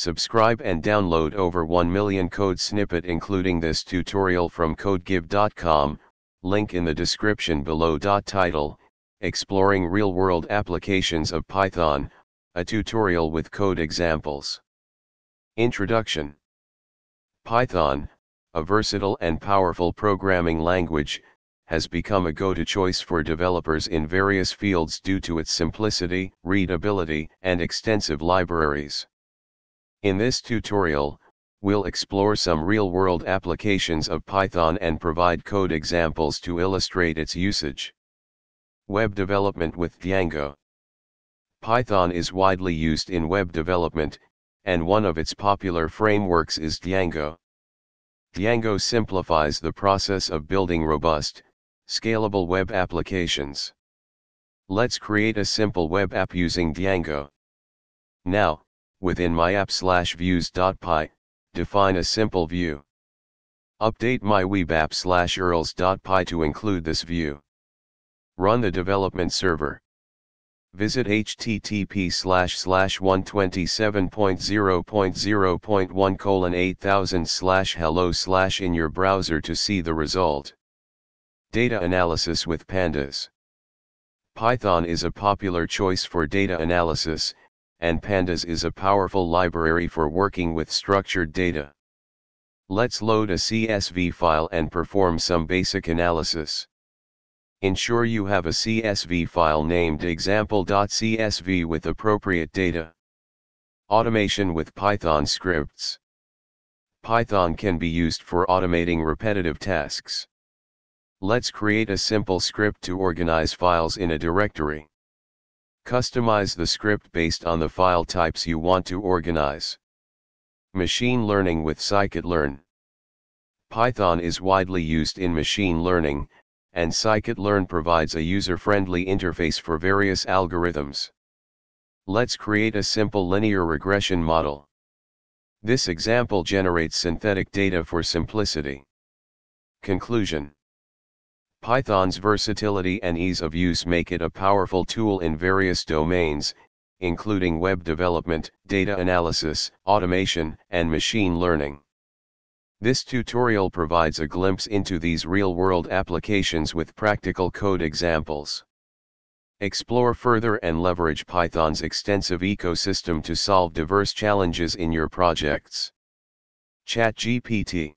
Subscribe and download over 1 million code snippet including this tutorial from codegive.com, link in the description below. Title, Exploring Real-World Applications of Python, a tutorial with code examples. Introduction Python, a versatile and powerful programming language, has become a go-to choice for developers in various fields due to its simplicity, readability, and extensive libraries. In this tutorial, we'll explore some real-world applications of Python and provide code examples to illustrate its usage. Web development with Django Python is widely used in web development, and one of its popular frameworks is Django. Django simplifies the process of building robust, scalable web applications. Let's create a simple web app using Django. Now, within myapp slash views.py, define a simple view. Update mywebapp slash urls.py to include this view. Run the development server. Visit http slash slash 127.0.0.1 colon 8000 slash hello slash in your browser to see the result. Data analysis with pandas. Python is a popular choice for data analysis, and pandas is a powerful library for working with structured data. Let's load a CSV file and perform some basic analysis. Ensure you have a CSV file named example.csv with appropriate data. Automation with Python scripts. Python can be used for automating repetitive tasks. Let's create a simple script to organize files in a directory. Customize the script based on the file types you want to organize. Machine learning with scikit-learn. Python is widely used in machine learning, and scikit-learn provides a user-friendly interface for various algorithms. Let's create a simple linear regression model. This example generates synthetic data for simplicity. Conclusion Python's versatility and ease of use make it a powerful tool in various domains, including web development, data analysis, automation, and machine learning. This tutorial provides a glimpse into these real-world applications with practical code examples. Explore further and leverage Python's extensive ecosystem to solve diverse challenges in your projects. ChatGPT